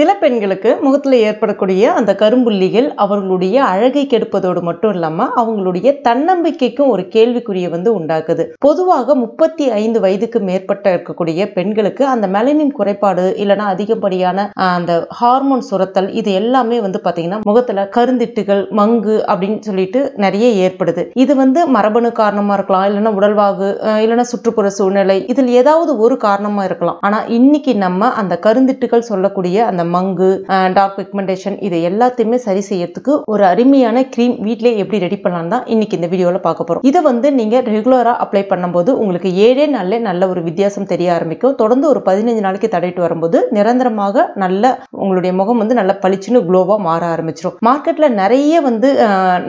சில பெண்களுக்கு முகத்தில் ஏற்படக்கூடிய அந்த கரும்புள்ளிகள் அவர்களுடைய அழகை கெடுப்பதோடு மட்டும் இல்லாமல் அவங்களுடைய தன்னம்பிக்கைக்கும் ஒரு கேள்விக்குரிய வந்து உண்டாக்குது. பொதுவாக முப்பத்தி ஐந்து வயதுக்கு மேற்பட்ட இருக்கக்கூடிய பெண்களுக்கு அந்த மெலனின் குறைபாடு இல்லைன்னா அதிகப்படியான அந்த ஹார்மோன் சுரத்தல் இது எல்லாமே வந்து பார்த்தீங்கன்னா முகத்தில் கருந்திட்டுகள் மங்கு அப்படின்னு சொல்லிட்டு நிறைய ஏற்படுது. இது வந்து மரபணு காரணமாக இருக்கலாம் இல்லைன்னா உடல்வாகு இல்லைன்னா சுற்றுப்புற சூழ்நிலை இதில் ஏதாவது ஒரு காரணமாக இருக்கலாம். ஆனால் இன்னைக்கு நம்ம அந்த கருந்திட்டுகள் சொல்லக்கூடிய அந்த மங்கு டார்க் பிக்மெண்டேஷன் இது எல்லாத்தையுமே சரி செய்யறதுக்கு ஒரு அருமையான க்ரீம் வீட்டிலே எப்படி ரெடி பண்ணலாம் தான் இன்னைக்கு இந்த வீடியோவில் பார்க்க போகிறோம் இதை வந்து நீங்கள் ரெகுலராக அப்ளை பண்ணும்போது உங்களுக்கு ஏழே நாளில் நல்ல ஒரு வித்தியாசம் தெரிய ஆரம்பிக்கும். தொடர்ந்து ஒரு பதினஞ்சு நாளைக்கு தடைட்டு வரும்போது நிரந்தரமாக நல்ல உங்களுடைய முகம் வந்து நல்ல பளிச்சுன்னு க்ளோவாக மாற ஆரம்பிச்சிடும் மார்க்கெட்டில் நிறைய வந்து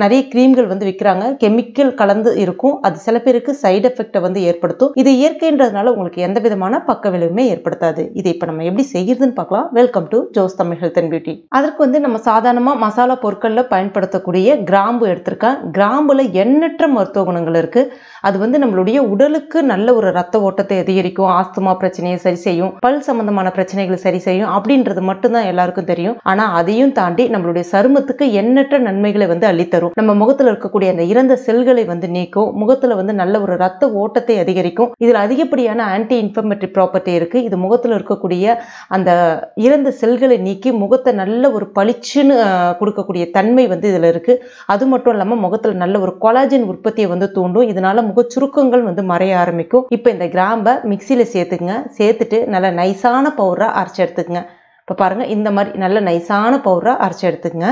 நிறைய க்ரீம்கள் வந்து விற்கிறாங்க கெமிக்கல் கலந்து இருக்கும். அது சில பேருக்கு சைடு எஃபெக்டை வந்து ஏற்படுத்தும். இது இயற்கைன்றதுனால உங்களுக்கு எந்த விதமான பக்க விளைவுமே ஏற்படுத்தாது. இதை இப்போ நம்ம எப்படி செய்யறதுன்னு பார்க்கலாம். Welcome to Jo's Tamil health and beauty அதற்கு வந்து நம்ம சாதாரணமாக மசாலா பொருட்களில் பயன்படுத்தக்கூடிய கிராம்பு எடுத்திருக்கேன். கிராம்புல எண்ணற்ற மருத்துவ குணங்கள் இருக்கு. அது வந்து நம்மளுடைய உடலுக்கு நல்ல ஒரு ரத்த ஓட்டத்தை அதிகரிக்கும். ஆஸ்துமா பிரச்சனையை சரி செய்யும். பல் சம்பந்தமான பிரச்சனைகளை சரி செய்யும். அப்படின்றது மட்டும்தான் எல்லாருக்கும் தெரியும். ஆனா அதையும் தாண்டி நம்மளுடைய சருமத்துக்கு எண்ணற்ற நன்மைகளை வந்து அள்ளித்தரும். நம்ம முகத்துல இருக்கக்கூடிய அந்த இறந்த செல்களை வந்து நீக்கும். முகத்துல வந்து நல்ல ஒரு ரத்த ஓட்டத்தை அதிகரிக்கும். இதில் அதிகப்படியான ஆன்டி இன்ஃபர்மேட்டரி ப்ராப்பர்ட்டி இருக்கு. இது முகத்தில் இருக்கக்கூடிய அந்த இறந்த செல் செல்களை நீக்கி முகத்தை நல்ல ஒரு பளிச்சுன்னு கொடுக்கக்கூடிய தன்மை வந்து இதில் இருக்குது அது மட்டும் இல்லாமல் முகத்தில் நல்ல ஒரு கொலாஜின் உற்பத்தியை வந்து தூண்டும். இதனால் முக சுருக்கங்கள் வந்து மறைய ஆரம்பிக்கும். இப்போ இந்த கிராம்பை மிக்சியில் சேர்த்துக்குங்க. சேர்த்துட்டு நல்ல நைஸான பவுடராக அரைச்சி எடுத்துக்கங்க. இப்போ பாருங்கள் இந்த மாதிரி நல்ல நைஸான பவுடராக அரைச்சி எடுத்துக்கங்க.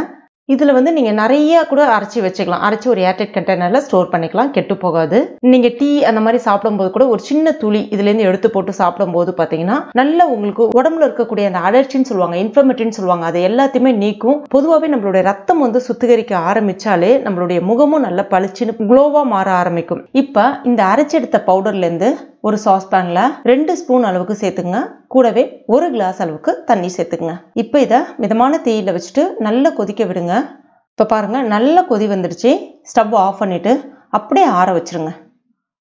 இதில் வந்து நீங்கள் நிறைய கூட அரைச்சி வச்சுக்கலாம். அரைச்சி ஒரு ஏர்டைட் கண்டெய்னரில் ஸ்டோர் பண்ணிக்கலாம். கெட்டு போகாது. நீங்கள் டீ அந்த மாதிரி சாப்பிடும்போது கூட ஒரு சின்ன துளி இதுலேருந்து எடுத்து போட்டு சாப்பிடும்போது பார்த்தீங்கன்னா நல்ல உங்களுக்கு உடம்புல இருக்கக்கூடிய அந்த அலர்ச்சின்னு சொல்லுவாங்க இன்ஃபர்மேட்டின்னு சொல்லுவாங்க அது எல்லாத்தையுமே நீக்கும். பொதுவாகவே நம்மளுடைய ரத்தம் வந்து சுத்திகரிக்க ஆரம்பிச்சாலே நம்மளுடைய முகமும் நல்லா பளிச்சுன்னு க்ளோவாக மாற ஆரம்பிக்கும். இப்போ இந்த அரைச்செடுத்த பவுடர்லேருந்து ஒரு சாஸ்பேனில் ரெண்டு ஸ்பூன் அளவுக்கு சேர்த்துங்க கூடவே ஒரு கிளாஸ் அளவுக்கு தண்ணி சேர்த்துக்குங்க. இப்போ இதை மிதமான தீயில் வச்சுட்டு நல்லா கொதிக்க விடுங்க. இப்போ பாருங்க நல்லா கொதி வந்துடுச்சு. ஸ்டவ் ஆஃப் பண்ணிவிட்டு அப்படியே ஆற வச்சிருங்க.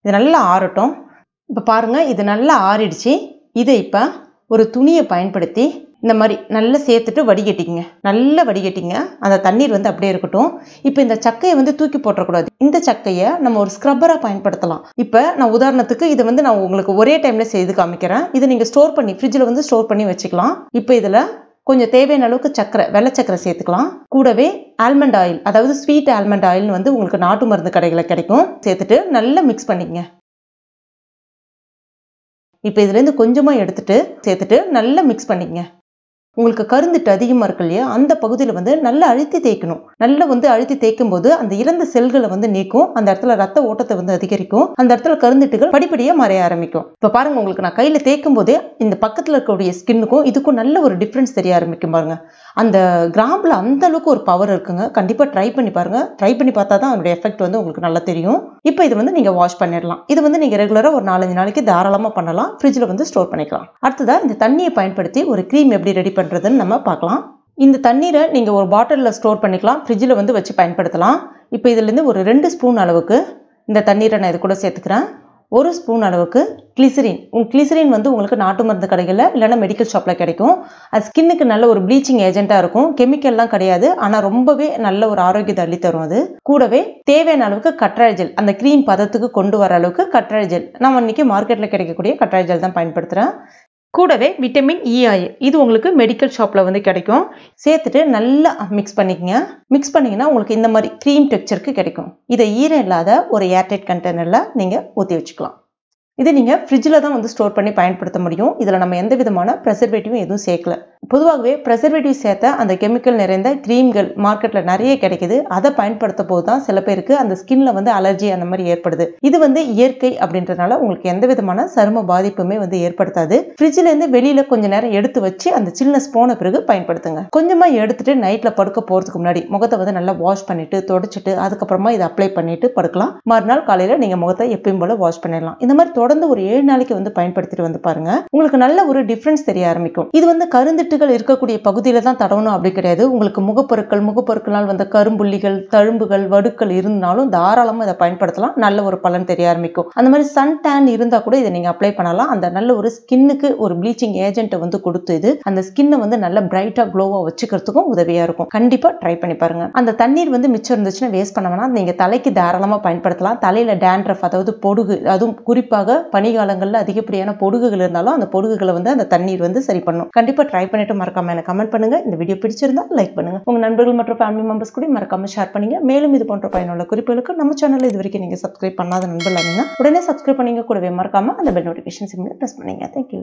இது நல்லா ஆறட்டும். இப்போ பாருங்க இது நல்லா ஆறிடுச்சு. இதை இப்போ ஒரு துணியை பயன்படுத்தி இந்த மாதிரி நல்லா சேர்த்துட்டு வடிகட்டிங்க நல்லா வடிகட்டிங்க. அந்த தண்ணீர் வந்து அப்படியே இருக்கட்டும். இப்போ இந்த சக்கையை வந்து தூக்கி போட்டுறக்கூடாது. இந்த சக்கையை நம்ம ஒரு ஸ்க்ரப்பராக பயன்படுத்தலாம். இப்போ நான் உதாரணத்துக்கு இதை வந்து நான் உங்களுக்கு ஒரே டைமில் செய்து காமிக்கிறேன். இதை நீங்கள் ஸ்டோர் பண்ணி ஃப்ரிட்ஜில் வந்து ஸ்டோர் பண்ணி வச்சுக்கலாம். இப்போ இதில் கொஞ்சம் தேவையான அளவுக்கு சக்கரை வெள்ளை சக்கரை சேர்த்துக்கலாம். கூடவே ஆல்மண்ட் ஆயில் அதாவது ஸ்வீட் ஆல்மண்ட் ஆயில்னு வந்து உங்களுக்கு நாட்டு மருந்து கடைகளில் கிடைக்கும். சேர்த்துட்டு நல்லா மிக்ஸ் பண்ணிக்கங்க. இப்போ இதுலேருந்து கொஞ்சமாக எடுத்துட்டு சேர்த்துட்டு நல்லா மிக்ஸ் பண்ணிக்கங்க. உங்களுக்கு கருந்துட்டு அதிகமாக இருக்கு இல்லையா அந்த பகுதியில் வந்து நல்லா அழுத்தி தேய்க்கணும். நல்லா வந்து அழுத்தி தேய்க்கும் போது அந்த இறந்த செல்களை வந்து நீக்கும். அந்த இடத்துல ரத்த ஓட்டத்தை வந்து அதிகரிக்கும். அந்த இடத்துல கருந்துட்டுகள் படிப்படியாக மறைய ஆரம்பிக்கும். இப்போ பாருங்க உங்களுக்கு நான் கையில் தேய்க்கும் போதே இந்த பக்கத்தில் இருக்கக்கூடிய ஸ்கின்னுக்கும் இதுக்கும் நல்ல ஒரு டிஃப்ரென்ஸ் தெரிய ஆரம்பிக்கும் பாருங்க. அந்த கிராம்பில் அந்த அளவுக்கு ஒரு பவர் இருக்குங்க. கண்டிப்பாக ட்ரை பண்ணி பாருங்க. ட்ரை பண்ணி பார்த்தா தான் அதனுடைய எஃபெக்ட் வந்து உங்களுக்கு நல்லா தெரியும். இப்போ இது வந்து நீங்கள் வாஷ் பண்ணிடலாம். இது வந்து நீங்கள் ரெகுலராக ஒரு நாலஞ்சு நாளைக்கு தாராளமாக பண்ணலாம். ஃப்ரிட்ஜில் வந்து ஸ்டோர் பண்ணிக்கலாம். அடுத்ததாக இந்த தண்ணியை பயன்படுத்தி ஒரு க்ரீம் எப்படி ரெடி பண்ணுறதுன்னு நம்ம பார்க்கலாம். இந்த தண்ணீரை நீங்கள் ஒரு பாட்டிலில் ஸ்டோர் பண்ணிக்கலாம். ஃப்ரிட்ஜில் வந்து வச்சு பயன்படுத்தலாம். இப்போ இதுலேருந்து ஒரு ரெண்டு ஸ்பூன் அளவுக்கு இந்த தண்ணீரை நான் இது கூட சேர்த்துக்கிறேன். ஒரு ஸ்பூன் அளவுக்கு கிளிசரின் உங்கள் கிளிசரின் வந்து உங்களுக்கு நாட்டு மருந்து கடைகளில் இல்லைனா மெடிக்கல் ஷாப்பில் கிடைக்கும். அது ஸ்கின்னுக்கு நல்ல ஒரு ப்ளீச்சிங் ஏஜென்ட்டாக இருக்கும். கெமிக்கல்லாம் கிடையாது. ஆனால் ரொம்பவே நல்ல ஒரு ஆரோக்கியத்தை அள்ளி தரும் அது. கூடவே தேவையான அளவுக்கு கற்றாழை ஜெல் அந்த க்ரீம் பதத்துக்கு கொண்டு வர அளவுக்கு கற்றாழை ஜெல் நான் இன்னைக்கு மார்க்கெட்டில் கிடைக்கக்கூடிய கற்றாழை ஜெல் தான் பயன்படுத்துகிறேன் கூடவே விட்டமின் இ ஆயில் இது உங்களுக்கு மெடிக்கல் ஷாப்பில் வந்து கிடைக்கும். சேர்த்துட்டு நல்லா மிக்ஸ் பண்ணிக்கங்க. மிக்ஸ் பண்ணிங்கன்னா உங்களுக்கு இந்த மாதிரி க்ரீம் டெக்ஸ்சருக்கு கிடைக்கும். இதை ஈரம் இல்லாத ஒரு ஏர்டைட் கண்டெய்னரில் நீங்கள் ஊற்றி வச்சுக்கலாம். இதை நீங்கள் ஃப்ரிட்ஜில் தான் வந்து ஸ்டோர் பண்ணி பயன்படுத்த முடியும். இதில் நம்ம எந்த விதமான ப்ரெசர்வேட்டிவும் எதுவும் சேர்க்கல. பொதுவாகவே ப்ரெசர்வேட்டிவ் சேர்த்த அந்த கெமிக்கல் நிறைந்த க்ரீம்கள் மார்க்கெட்டில் நிறைய கிடைக்குது. அதை பயன்படுத்த போது தான் சில பேருக்கு அந்த ஸ்கின்ல வந்து அலர்ஜி அந்த மாதிரி ஏற்படுது. இது வந்து இயற்கை அப்படின்றதுனால உங்களுக்கு எந்த விதமான சரும பாதிப்புமே வந்து ஏற்படுத்தாது. ஃப்ரிட்ஜில் இருந்து வெளியில கொஞ்ச நேரம் எடுத்து வச்சு அந்த சில்னஸ் போன பிறகு பயன்படுத்துங்க. கொஞ்சமா எடுத்துட்டு நைட்ல படுக்க போறதுக்கு முன்னாடி முகத்தை வந்து நல்லா வாஷ் பண்ணிட்டு தொடச்சிட்டு அதுக்கப்புறமா இதை அப்ளை பண்ணிட்டு படுக்கலாம். மறுநாள் காலையில நீங்க முகத்தை எப்பயும் போல வாஷ் பண்ணிடலாம். இந்த மாதிரி தொடர்ந்து ஒரு ஏழு நாளைக்கு வந்து பயன்படுத்திட்டு வந்து பாருங்க. உங்களுக்கு நல்ல ஒரு டிஃபரன்ஸ் தெரிய ஆரம்பிக்கும். இது வந்து கருந்துட்டு நீர்த்திட்டுகள் இருக்கக்கூடிய பகுதியில தான் தடவணும் அப்படி கிடையாது. உங்களுக்கு முகப்பொருட்கள் முகப்பொருட்களால் வந்த கரும்புள்ளிகள் தழும்புகள் வடுக்கள் இருந்தாலும் தாராளமாக இதை பயன்படுத்தலாம். நல்ல ஒரு பலன் தெரிய ஆரம்பிக்கும். அந்த மாதிரி சன் டேன் இருந்தால் கூட இதை நீங்கள் அப்ளை பண்ணலாம். அந்த நல்ல ஒரு ஸ்கின்னுக்கு ஒரு ப்ளீச்சிங் ஏஜென்ட்டை வந்து கொடுத்து இது அந்த ஸ்கின்னை வந்து நல்ல பிரைட்டாக க்ளோவாக வச்சுக்கிறதுக்கும் உதவியாக இருக்கும். கண்டிப்பாக ட்ரை பண்ணி பாருங்க. அந்த தண்ணீர் வந்து மிச்சம் இருந்துச்சுன்னா வேஸ்ட் பண்ண வேணாம். நீங்கள் தலைக்கு தாராளமாக பயன்படுத்தலாம். தலையில் டேண்ட்ரஃப் அதாவது பொடுகு அதுவும் குறிப்பாக பனிகாலங்களில் அதிகப்படியான பொடுகுகள் இருந்தாலும் அந்த பொடுகுகளை வந்து அந்த தண்ணீர் வந்து சரி பண்ணும். கண்டிப்பாக ட்ரை பண்ணி பண்ணிவிட்டு மறக்காமல் எனக்கு கமெண்ட் பண்ணுங்க. இந்த வீடியோ பிடிச்சிருந்தா லைக் பண்ணுங்க. உங்க நண்பர்கள் மற்றும் ஃபேமிலி மெம்பர்ஸ் கூட மறக்காம ஷேர் பண்ணுங்க. மேலும் இது போன்ற பயனுள்ள குறிப்புகளுக்கு நம்ம சேனல் இது வரைக்கும் நீங்க சப்ஸ்கிரைப் பண்ணாத நண்பர்கள் அப்படின்னா உடனே சப்ஸ்கிரைப் பண்ணிங்க. கூடவே மறக்காம அந்த பெல் நோட்டிஃபிகேஷன் சிம்மில் ப்ரெஸ் பண்ணுங்க. Thank you